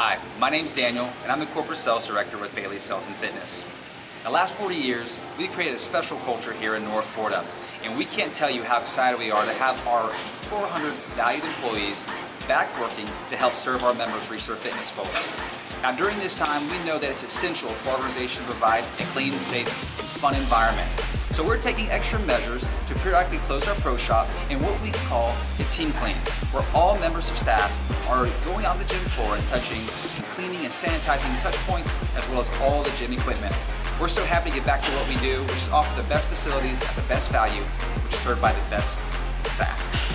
Hi, my name's Daniel, and I'm the Corporate Sales Director with Bailey's Health and Fitness. The last 40 years, we've created a special culture here in North Florida, and we can't tell you how excited we are to have our 400 valued employees back working to help serve our members reach their fitness goals. Now during this time, we know that it's essential for our organization to provide a clean, safe, and fun environment. So we're taking extra measures to periodically close our pro shop in what we call a team clean, where all members of staff are going on the gym floor and touching and cleaning and sanitizing touch points as well as all the gym equipment. We're so happy to get back to what we do, which is offer the best facilities at the best value, which is served by the best staff.